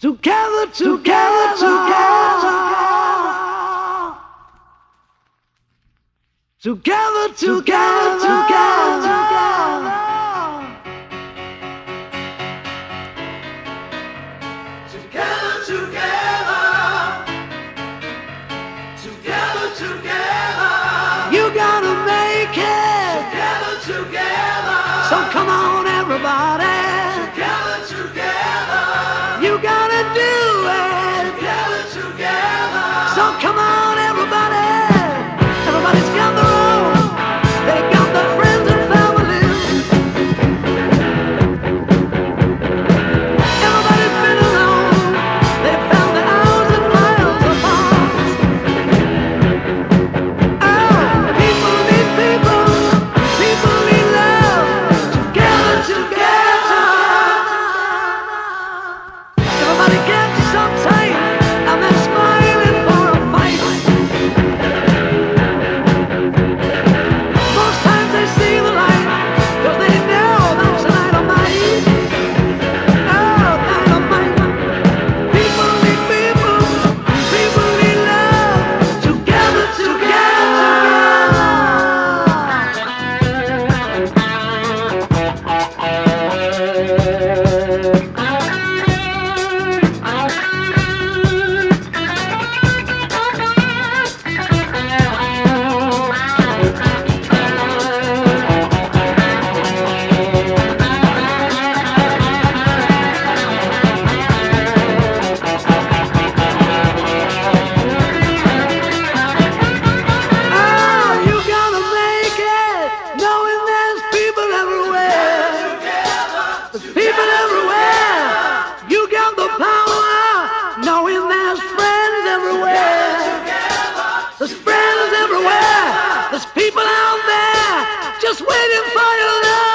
together, together, together. Together, together, together, together. Together. just waiting for your love.